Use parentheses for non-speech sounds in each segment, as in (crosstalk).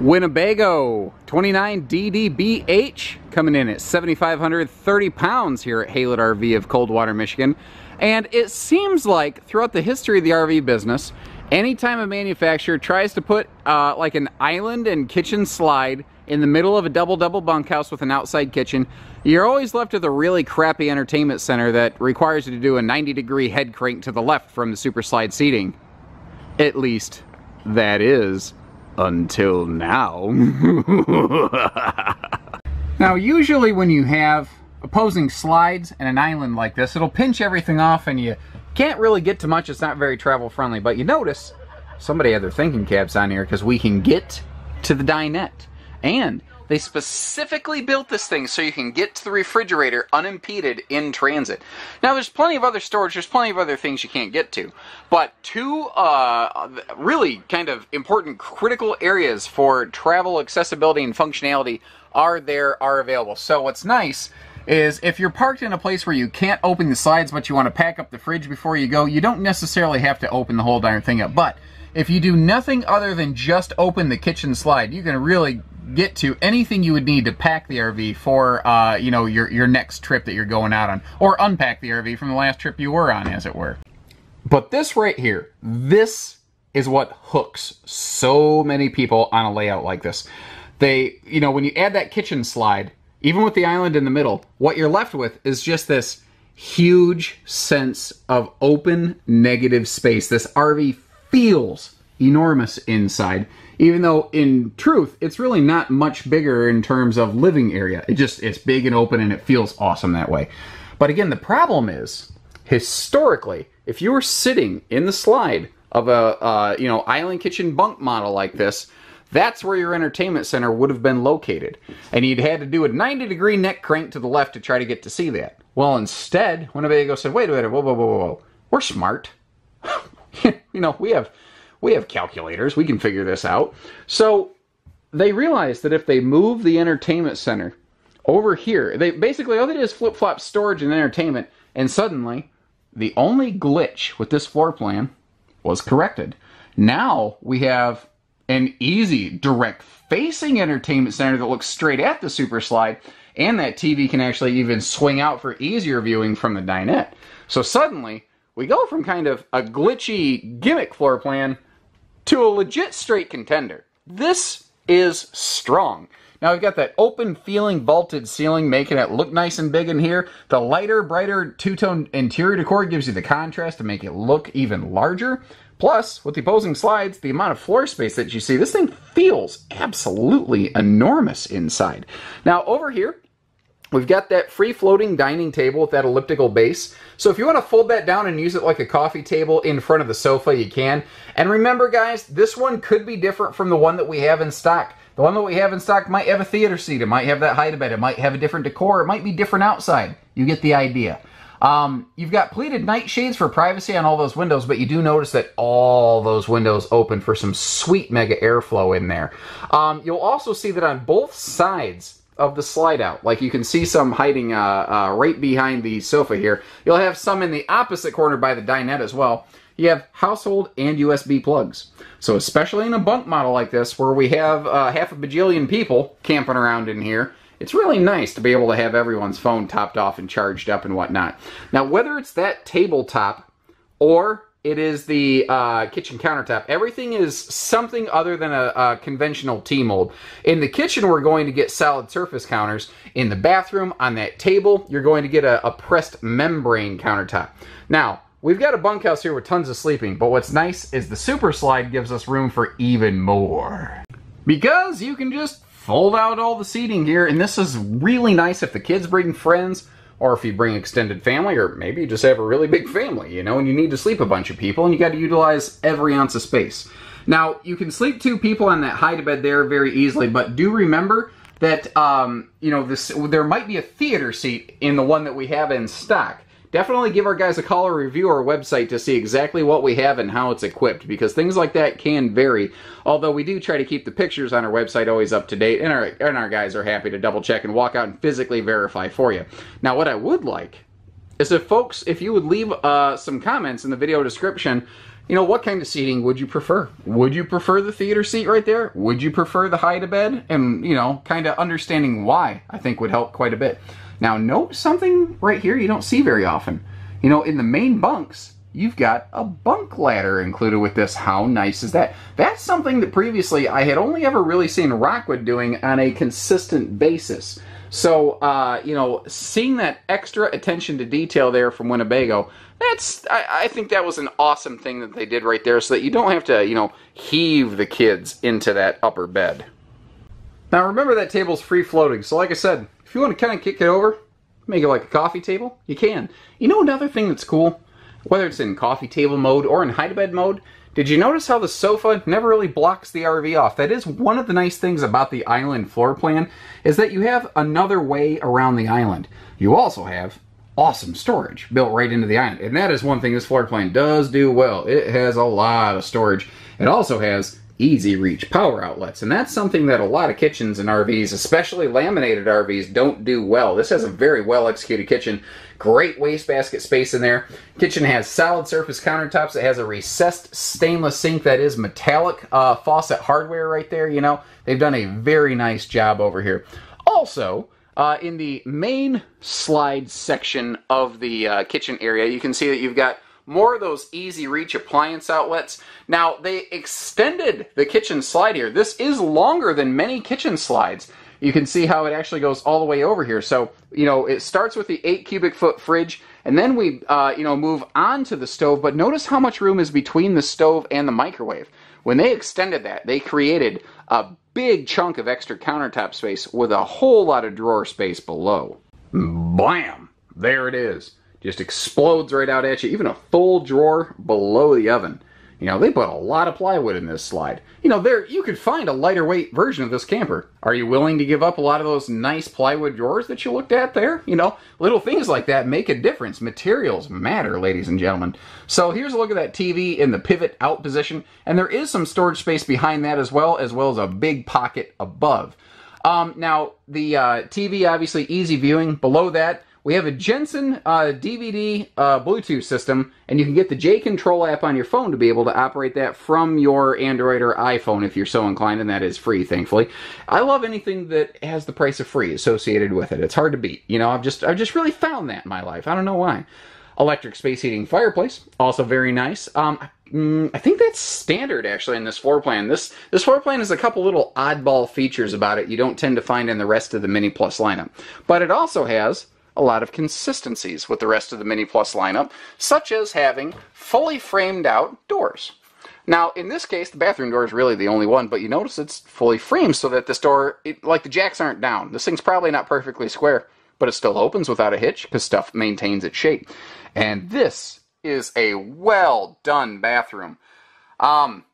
Winnebago 29 DDBH coming in at 7,530 pounds here at Haylett RV of Coldwater, Michigan. And it seems like throughout the history of the RV business, anytime a manufacturer tries to put uh, like an island and kitchen slide in the middle of a double-double bunkhouse with an outside kitchen, you're always left with a really crappy entertainment center that requires you to do a 90 degree head crank to the left from the super slide seating. At least, that is until now. (laughs) now, usually when you have opposing slides and an island like this, it'll pinch everything off and you can't really get to much. It's not very travel friendly. But you notice somebody had their thinking caps on here because we can get to the dinette. And they specifically built this thing so you can get to the refrigerator unimpeded in transit. Now, there's plenty of other storage, there's plenty of other things you can't get to. But two uh, really kind of important critical areas for travel accessibility and functionality are there, are available. So what's nice is if you're parked in a place where you can't open the slides but you want to pack up the fridge before you go, you don't necessarily have to open the whole darn thing up. But if you do nothing other than just open the kitchen slide, you can really get to anything you would need to pack the RV for, uh, you know, your, your next trip that you're going out on. Or unpack the RV from the last trip you were on, as it were. But this right here, this is what hooks so many people on a layout like this. They, you know, when you add that kitchen slide, even with the island in the middle, what you're left with is just this huge sense of open negative space. This RV feels enormous inside. Even though in truth it's really not much bigger in terms of living area. It just it's big and open and it feels awesome that way. But again the problem is historically if you were sitting in the slide of a uh, you know island kitchen bunk model like this that's where your entertainment center would have been located. And you'd had to do a 90 degree neck crank to the left to try to get to see that. Well instead winnebago said wait a minute whoa whoa whoa whoa. We're smart (laughs) (laughs) you know we have we have calculators. We can figure this out. So they realized that if they move the entertainment center over here, they basically all they did is flip flop storage and entertainment, and suddenly the only glitch with this floor plan was corrected. Now we have an easy, direct facing entertainment center that looks straight at the super slide, and that TV can actually even swing out for easier viewing from the dinette. So suddenly, we go from kind of a glitchy gimmick floor plan to a legit straight contender. This is strong. Now we've got that open feeling vaulted ceiling making it look nice and big in here. The lighter, brighter two-tone interior decor gives you the contrast to make it look even larger. Plus, with the opposing slides, the amount of floor space that you see, this thing feels absolutely enormous inside. Now over here, We've got that free-floating dining table with that elliptical base. So if you want to fold that down and use it like a coffee table in front of the sofa, you can. And remember, guys, this one could be different from the one that we have in stock. The one that we have in stock might have a theater seat. It might have that height bed. It might have a different decor. It might be different outside. You get the idea. Um, you've got pleated nightshades for privacy on all those windows, but you do notice that all those windows open for some sweet mega airflow in there. Um, you'll also see that on both sides of the slide out. Like you can see some hiding uh, uh, right behind the sofa here. You'll have some in the opposite corner by the dinette as well. You have household and USB plugs. So especially in a bunk model like this where we have uh, half a bajillion people camping around in here, it's really nice to be able to have everyone's phone topped off and charged up and whatnot. Now whether it's that tabletop or it is the uh, kitchen countertop. Everything is something other than a, a, conventional T-mold. In the kitchen, we're going to get solid surface counters. In the bathroom, on that table, you're going to get a, a pressed membrane countertop. Now, we've got a bunkhouse here with tons of sleeping, but what's nice is the super slide gives us room for even more. Because you can just fold out all the seating here, and this is really nice if the kids bring friends or if you bring extended family, or maybe you just have a really big family, you know, and you need to sleep a bunch of people, and you got to utilize every ounce of space. Now, you can sleep two people on that hide bed there very easily, but do remember that, um, you know, this there might be a theater seat in the one that we have in stock definitely give our guys a call or review our website to see exactly what we have and how it's equipped because things like that can vary. Although we do try to keep the pictures on our website always up to date and our, and our guys are happy to double check and walk out and physically verify for you. Now what I would like is if folks, if you would leave uh, some comments in the video description you know, what kind of seating would you prefer? Would you prefer the theater seat right there? Would you prefer the hide a bed? And, you know, kind of understanding why I think would help quite a bit. Now, note something right here you don't see very often. You know, in the main bunks, you've got a bunk ladder included with this. How nice is that? That's something that previously I had only ever really seen Rockwood doing on a consistent basis. So, uh, you know, seeing that extra attention to detail there from Winnebago, that's, I, I, think that was an awesome thing that they did right there so that you don't have to, you know, heave the kids into that upper bed. Now remember that table's free floating, so like I said, if you want to kind of kick it over, make it like a coffee table, you can. You know another thing that's cool? Whether it's in coffee table mode or in hide-a-bed mode, did you notice how the sofa never really blocks the RV off? That is one of the nice things about the island floor plan, is that you have another way around the island. You also have awesome storage built right into the island. And that is one thing this floor plan does do well. It has a lot of storage. It also has easy reach power outlets. And that's something that a lot of kitchens and RVs, especially laminated RVs, don't do well. This has a very well executed kitchen. Great wastebasket space in there. Kitchen has solid surface countertops. It has a recessed stainless sink that is metallic uh, faucet hardware right there. You know, they've done a very nice job over here. Also, uh, in the main slide section of the uh, kitchen area, you can see that you've got more of those easy reach appliance outlets. Now, they extended the kitchen slide here. This is longer than many kitchen slides. You can see how it actually goes all the way over here. So, you know, it starts with the 8 cubic foot fridge, and then we, uh, you know, move on to the stove. But notice how much room is between the stove and the microwave. When they extended that, they created a big chunk of extra countertop space with a whole lot of drawer space below. Blam! There it is just explodes right out at you. Even a full drawer below the oven. You know, they put a lot of plywood in this slide. You know, there you could find a lighter weight version of this camper. Are you willing to give up a lot of those nice plywood drawers that you looked at there? You know, little things like that make a difference. Materials matter, ladies and gentlemen. So here's a look at that TV in the pivot out position, and there is some storage space behind that as well, as well as a big pocket above. Um, now, the uh, TV, obviously easy viewing. Below that, we have a Jensen uh, DVD uh, Bluetooth system, and you can get the J Control app on your phone to be able to operate that from your Android or iPhone if you're so inclined, and that is free, thankfully. I love anything that has the price of free associated with it. It's hard to beat. You know, I've just I've just really found that in my life. I don't know why. Electric space heating fireplace, also very nice. Um, mm, I think that's standard actually in this floor plan. This this floor plan has a couple little oddball features about it you don't tend to find in the rest of the Minnie Plus lineup. But it also has a lot of consistencies with the rest of the Minnie Plus lineup, such as having fully framed out doors. Now, in this case, the bathroom door is really the only one, but you notice it's fully framed so that this door, it, like the jacks aren't down. This thing's probably not perfectly square, but it still opens without a hitch because stuff maintains its shape. And this is a well done bathroom. Um,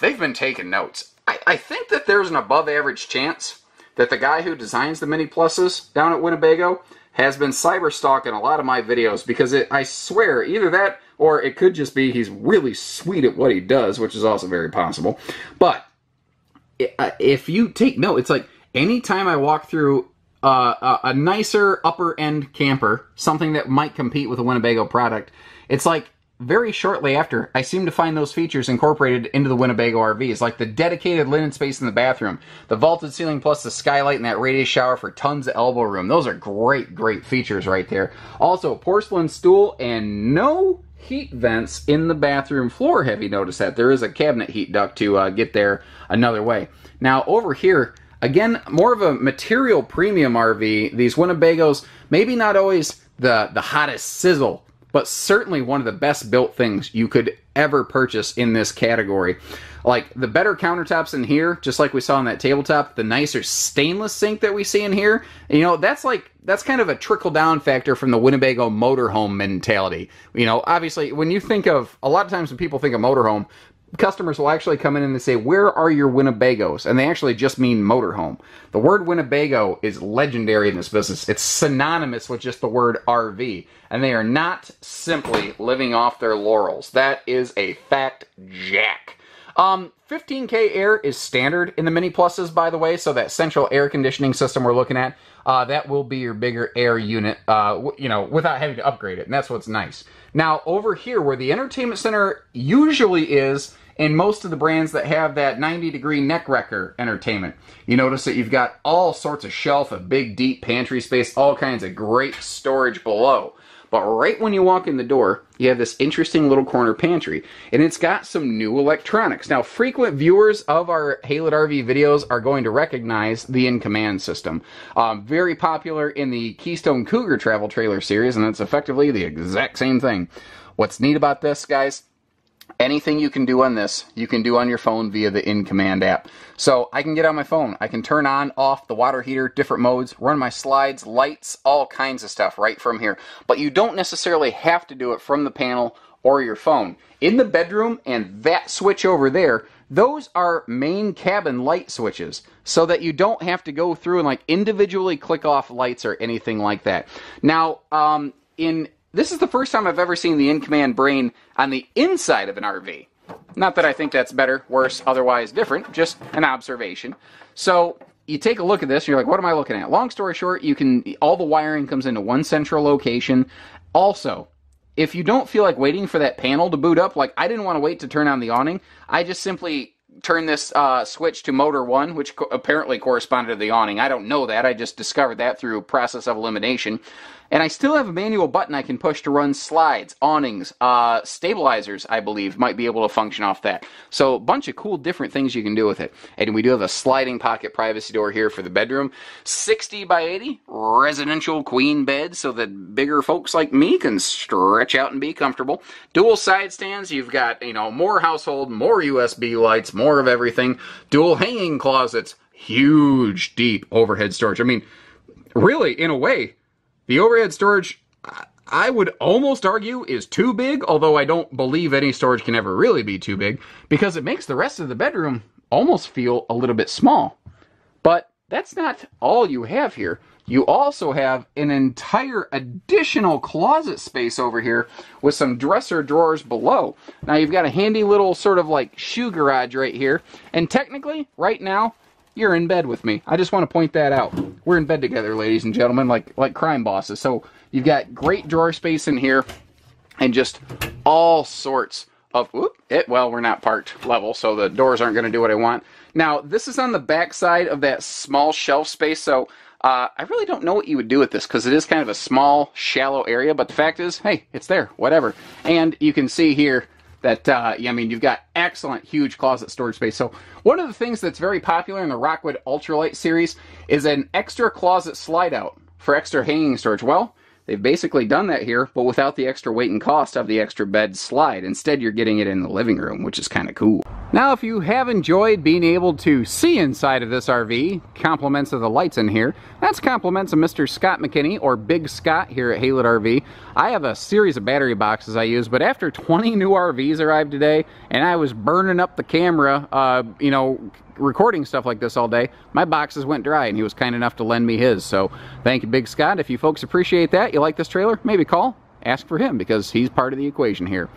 they've been taking notes. I, I think that there's an above average chance that the guy who designs the Minnie Pluses down at Winnebago has been cyber stalking a lot of my videos because it, I swear, either that or it could just be he's really sweet at what he does, which is also very possible. But uh, if you take note, it's like anytime I walk through uh, a, a nicer upper end camper, something that might compete with a Winnebago product, it's like very shortly after, I seem to find those features incorporated into the Winnebago RVs, like the dedicated linen space in the bathroom, the vaulted ceiling plus the skylight and that radius shower for tons of elbow room. Those are great, great features right there. Also, porcelain stool and no heat vents in the bathroom floor. Have you noticed that? There is a cabinet heat duct to uh, get there another way. Now, over here, again, more of a material premium RV. These Winnebagos, maybe not always the, the hottest sizzle but certainly one of the best built things you could ever purchase in this category. Like the better countertops in here, just like we saw on that tabletop, the nicer stainless sink that we see in here, you know, that's like that's kind of a trickle down factor from the Winnebago motorhome mentality. You know, obviously when you think of a lot of times when people think of motorhome, customers will actually come in and they say, Where are your Winnebagos? And they actually just mean motorhome. The word Winnebago is legendary in this business. It's synonymous with just the word RV. And they are not simply living off their laurels. That is a fact, Jack. Um, 15K air is standard in the Minnie Pluses, by the way, so that central air conditioning system we're looking at, uh, that will be your bigger air unit, uh, you know, without having to upgrade it, and that's what's nice. Now, over here, where the entertainment center usually is, in most of the brands that have that 90 degree neck wrecker entertainment. You notice that you've got all sorts of shelf, a big deep pantry space, all kinds of great storage below. But right when you walk in the door, you have this interesting little corner pantry, and it's got some new electronics. Now, frequent viewers of our Haylett RV videos are going to recognize the In Command system. Um, very popular in the Keystone Cougar travel trailer series, and it's effectively the exact same thing. What's neat about this, guys, anything you can do on this, you can do on your phone via the In Command app. So I can get on my phone, I can turn on, off the water heater, different modes, run my slides, lights, all kinds of stuff right from here. But you don't necessarily have to do it from the panel or your phone. In the bedroom and that switch over there, those are main cabin light switches so that you don't have to go through and like individually click off lights or anything like that. Now, um, in this is the first time I've ever seen the in command brain on the inside of an RV. Not that I think that's better, worse, otherwise different, just an observation. So you take a look at this, and you're like, what am I looking at? Long story short, you can all the wiring comes into one central location. Also, if you don't feel like waiting for that panel to boot up, like I didn't want to wait to turn on the awning, I just simply turn this uh, switch to motor one, which co- apparently corresponded to the awning. I don't know that. I just discovered that through process of elimination. And I still have a manual button I can push to run slides, awnings, uh, stabilizers, I believe, might be able to function off that. So a bunch of cool different things you can do with it. And we do have a sliding pocket privacy door here for the bedroom. 60 by 80 residential queen bed so that bigger folks like me can stretch out and be comfortable. Dual side stands. You've got, you know, more household, more USB lights, more of everything. Dual hanging closets. Huge, deep overhead storage. I mean, really, in a way, the overhead storage, I would almost argue, is too big, although I don't believe any storage can ever really be too big, because it makes the rest of the bedroom almost feel a little bit small. But that's not all you have here. You also have an entire additional closet space over here with some dresser drawers below. Now you've got a handy little sort of like shoe garage right here. And technically, right now, you're in bed with me. I just want to point that out. We're in bed together, ladies and gentlemen, like like crime bosses. So you've got great drawer space in here, and just all sorts of whoop, it. Well, we're not parked level, so the doors aren't going to do what I want. Now this is on the back side of that small shelf space, so. Uh, I really don't know what you would do with this because it is kind of a small, shallow area, but the fact is, hey, it's there, whatever. And you can see here, that uh, I mean you've got excellent huge closet storage space. So one of the things that's very popular in the Rockwood Ultra Lite series is an extra closet slide out for extra hanging storage. Well, they've basically done that here, but without the extra weight and cost of the extra bed slide. Instead, you're getting it in the living room, which is kind of cool. Now, if you have enjoyed being able to see inside of this RV, compliments of the lights in here, that's compliments of Mr. Scott McKinney, or Big Scott here at Haylett RV. I have a series of battery boxes I use, but after 20 new RVs arrived today, and I was burning up the camera, uh, you know, recording stuff like this all day, my boxes went dry, and he was kind enough to lend me his. So thank you, Big Scott. If you folks appreciate that, you like this trailer, maybe call, ask for him, because he's part of the equation here.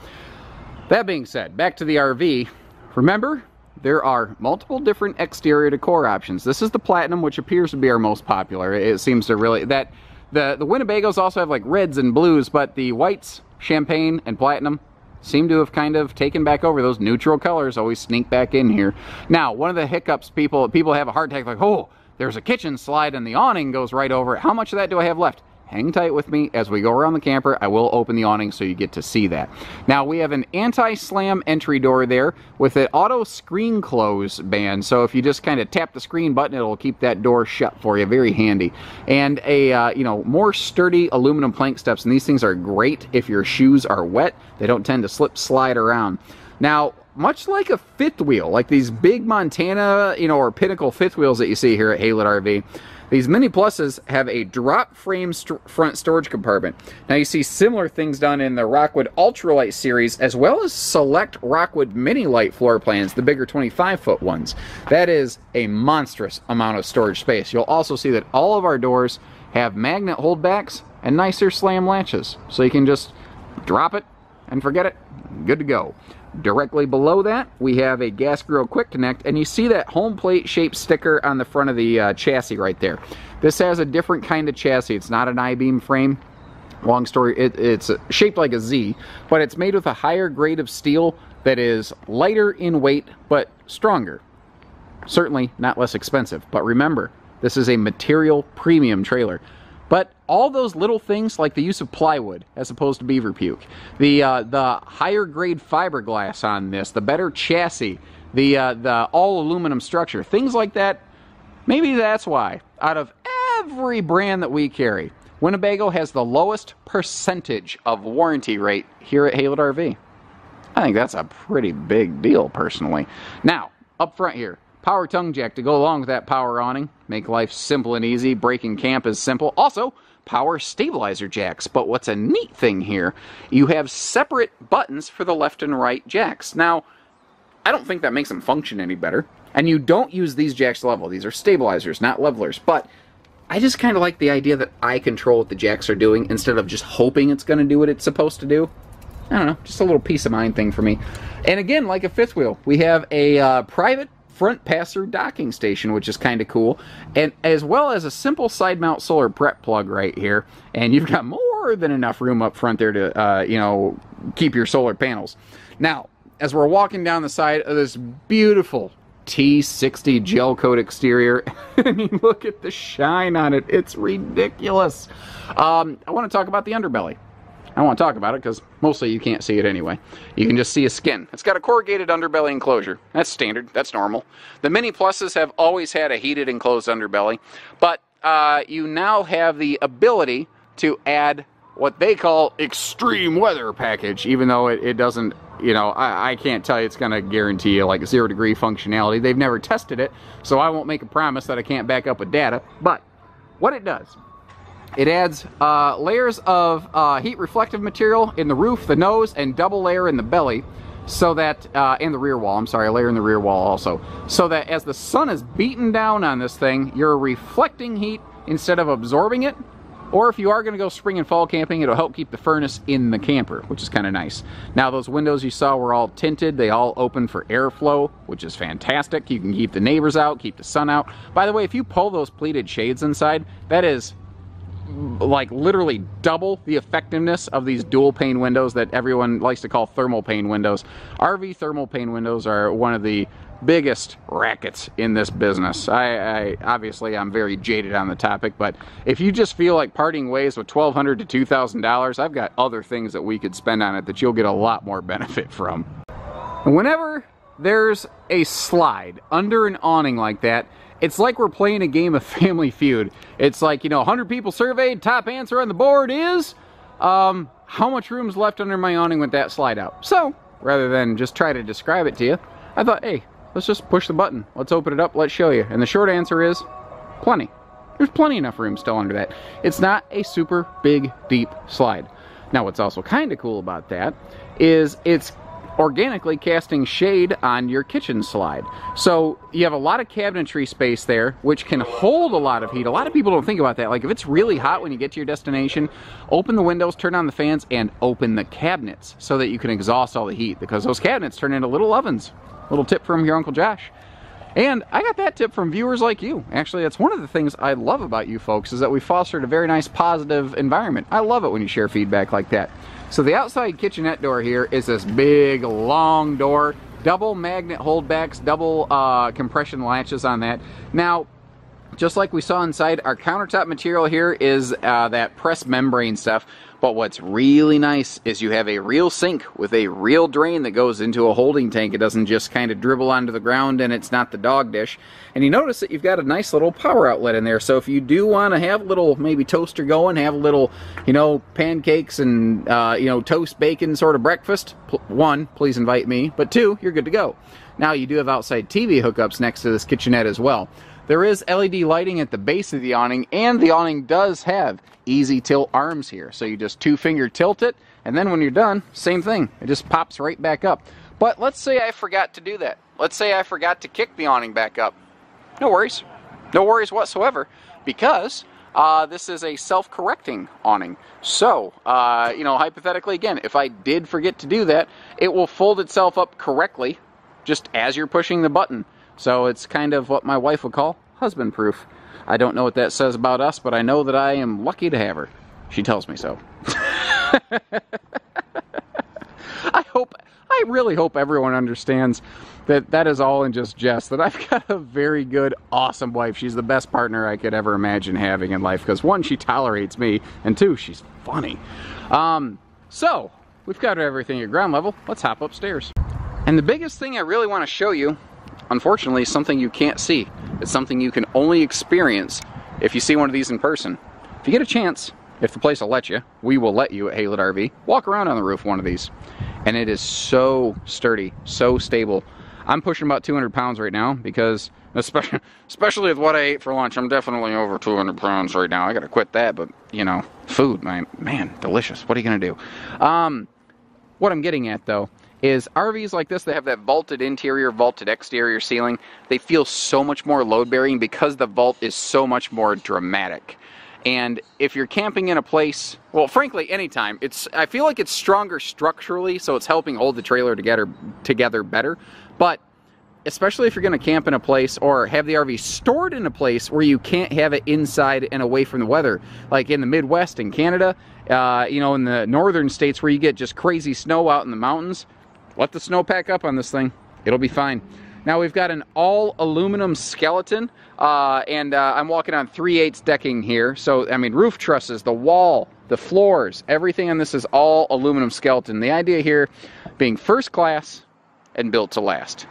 That being said, back to the RV. Remember, there are multiple different exterior decor options. This is the Platinum, which appears to be our most popular. It seems to really, that, the, the Winnebagos also have like reds and blues, but the whites, champagne, and platinum seem to have kind of taken back over. Those neutral colors always sneak back in here. Now, one of the hiccups people, people have a hard time like, oh, there's a kitchen slide and the awning goes right over it. How much of that do I have left? Hang tight with me as we go around the camper. I will open the awning so you get to see that. Now we have an anti-slam entry door there with an auto screen close band. So if you just kind of tap the screen button, it'll keep that door shut for you. Very handy. And a, uh, you know, more sturdy aluminum plank steps. And these things are great if your shoes are wet. They don't tend to slip slide around. Now, much like a fifth wheel, like these big Montana, you know, or Pinnacle fifth wheels that you see here at Haylett RV, these Minnie Pluses have a drop frame st front storage compartment. Now you see similar things done in the Rockwood Ultra Lite series as well as select Rockwood Mini Lite floor plans, the bigger 25 foot ones. That is a monstrous amount of storage space. You'll also see that all of our doors have magnet holdbacks and nicer slam latches. So you can just drop it and forget it. Good to go. Directly below that, we have a gas grill quick connect, and you see that home plate shaped sticker on the front of the uh, chassis right there. This has a different kind of chassis. It's not an I-beam frame. Long story, it, it's shaped like a Z, but it's made with a higher grade of steel that is lighter in weight, but stronger. Certainly not less expensive. But remember, this is a material premium trailer. But all those little things, like the use of plywood as opposed to beaver puke, the uh, the higher grade fiberglass on this, the better chassis, the uh, the all aluminum structure, things like that. Maybe that's why, out of every brand that we carry, Winnebago has the lowest percentage of warranty rate here at Haylett RV. I think that's a pretty big deal, personally. Now, up front here, power tongue jack to go along with that power awning. Make life simple and easy. Breaking camp is simple. Also, power stabilizer jacks. But what's a neat thing here, you have separate buttons for the left and right jacks. Now, I don't think that makes them function any better. And you don't use these jacks level. These are stabilizers, not levelers. But I just kind of like the idea that I control what the jacks are doing instead of just hoping it's going to do what it's supposed to do. I don't know, just a little peace of mind thing for me. And again, like a fifth wheel, we have a uh, private front pass-through docking station, which is kind of cool, and as well as a simple side mount solar prep plug right here. And you've got more than enough room up front there to, uh, you know, keep your solar panels. Now, as we're walking down the side of this beautiful T60 gel coat exterior, (laughs) look at the shine on it, it's ridiculous. Um, I want to talk about the underbelly. I want to talk about it because mostly you can't see it anyway. You can just see a skin. It's got a corrugated underbelly enclosure. That's standard. That's normal. The Minnie Pluses have always had a heated enclosed underbelly, but uh, you now have the ability to add what they call extreme weather package, even though it, it doesn't, you know, I, I can't tell you it's going to guarantee you like zero degree functionality. They've never tested it, so I won't make a promise that I can't back up with data. But what it does it adds uh, layers of uh, heat reflective material in the roof, the nose, and double layer in the belly, so that, uh, and the rear wall, I'm sorry, a layer in the rear wall also, so that as the sun is beating down on this thing, you're reflecting heat instead of absorbing it. Or if you are going to go spring and fall camping, it'll help keep the furnace in the camper, which is kind of nice. Now, those windows you saw were all tinted. They all open for airflow, which is fantastic. You can keep the neighbors out, keep the sun out. By the way, if you pull those pleated shades inside, that is like literally double the effectiveness of these dual pane windows that everyone likes to call thermal pane windows. RV thermal pane windows are one of the biggest rackets in this business. I, I, obviously I'm very jaded on the topic, but if you just feel like parting ways with $1,200 to $2,000, I've got other things that we could spend on it that you'll get a lot more benefit from. Whenever there's a slide under an awning like that, it's like we're playing a game of (laughs) Family Feud. It's like, you know, 100 people surveyed, top answer on the board is, um, how much room's left under my awning with that slide out? So, rather than just try to describe it to you, I thought, hey, let's just push the button. Let's open it up, let's show you. And the short answer is, plenty. There's plenty enough room still under that. It's not a super big, deep slide. Now, what's also kind of cool about that is it's organically casting shade on your kitchen slide. So you have a lot of cabinetry space there, which can hold a lot of heat. A lot of people don't think about that. Like if it's really hot when you get to your destination, open the windows, turn on the fans, and open the cabinets so that you can exhaust all the heat because those cabinets turn into little ovens. Little tip from your Uncle Josh. And I got that tip from viewers like you. Actually, that's one of the things I love about you folks is that we fostered a very nice positive environment. I love it when you share feedback like that. So the outside kitchenette door here is this big, long door, double magnet holdbacks, double uh, compression latches on that. Now, just like we saw inside, our countertop material here is uh, that press membrane stuff. But what's really nice is you have a real sink with a real drain that goes into a holding tank. It doesn't just kind of dribble onto the ground and it's not the dog dish. And you notice that you've got a nice little power outlet in there. So if you do want to have a little maybe toaster going, have a little, you know, pancakes and, uh, you know, toast bacon sort of breakfast, one, please invite me. But two, you're good to go. Now you do have outside TV hookups next to this kitchenette as well. There is LED lighting at the base of the awning, and the awning does have easy tilt arms here. So you just two finger tilt it, and then when you're done, same thing. It just pops right back up. But let's say I forgot to do that. Let's say I forgot to kick the awning back up. No worries. No worries whatsoever, because uh, this is a self-correcting awning. So, uh, you know, hypothetically, again, if I did forget to do that, it will fold itself up correctly just as you're pushing the button. So it's kind of what my wife would call husband-proof. I don't know what that says about us, but I know that I am lucky to have her. She tells me so. (laughs) I hope, I really hope everyone understands that that is all in just jest. That I've got a very good, awesome wife. She's the best partner I could ever imagine having in life because one, she tolerates me, and two, she's funny. Um, so, we've got everything at ground level. Let's hop upstairs. And the biggest thing I really want to show you, unfortunately, something you can't see. It's something you can only experience if you see one of these in person. If you get a chance, if the place will let you, we will let you at Haylett RV, walk around on the roof one of these. And it is so sturdy, so stable. I'm pushing about 200 pounds right now because, (laughs) especially, especially with what I ate for lunch, I'm definitely over 200 pounds right now. I gotta quit that, but you know, food, man, man, delicious. What are you gonna do? Um, what I'm getting at though is RVs like this that have that vaulted interior, vaulted exterior ceiling, they feel so much more load bearing because the vault is so much more dramatic. And if you're camping in a place, well, frankly, anytime, it's I feel like it's stronger structurally, so it's helping hold the trailer together together better. But especially if you're going to camp in a place or have the RV stored in a place where you can't have it inside and away from the weather, like in the Midwest in Canada, uh, you know, in the northern states where you get just crazy snow out in the mountains, let the snow pack up on this thing. It'll be fine. Now we've got an all aluminum skeleton, uh, and uh, I'm walking on 3 8 decking here. So, I mean, roof trusses, the wall, the floors, everything on this is all aluminum skeleton. The idea here being first class and built to last.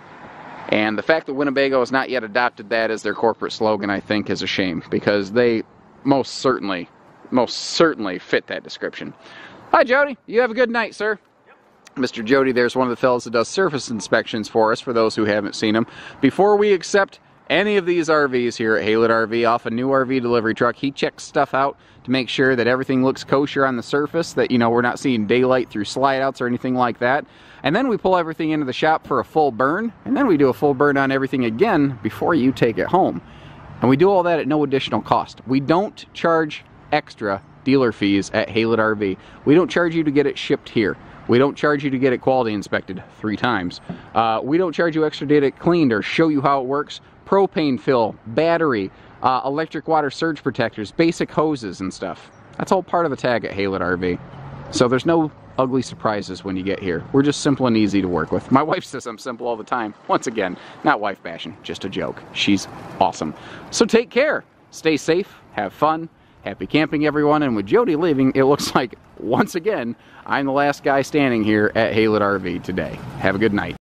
And the fact that Winnebago has not yet adopted that as their corporate slogan, I think, is a shame because they most certainly, most certainly fit that description. Hi, Jody. You have a good night, sir. Mr. Jody there's one of the fellows that does surface inspections for us, for those who haven't seen him. Before we accept any of these RVs here at Haylett RV off a new RV delivery truck, he checks stuff out to make sure that everything looks kosher on the surface, that, you know, we're not seeing daylight through slide outs or anything like that. And then we pull everything into the shop for a full burn, and then we do a full burn on everything again before you take it home. And we do all that at no additional cost. We don't charge extra dealer fees at Haylett RV. We don't charge you to get it shipped here. We don't charge you to get it quality inspected three times. Uh, we don't charge you extra to get it cleaned or show you how it works. Propane fill, battery, uh, electric water surge protectors, basic hoses and stuff. That's all part of the tag at Haylett RV. So there's no ugly surprises when you get here. We're just simple and easy to work with. My (laughs) wife says I'm simple all the time. Once again, not wife bashing, just a joke. She's awesome. So take care. Stay safe, have fun, Happy camping, everyone. And with Jody leaving, it looks like, once again, I'm the last guy standing here at Haylett RV today. Have a good night.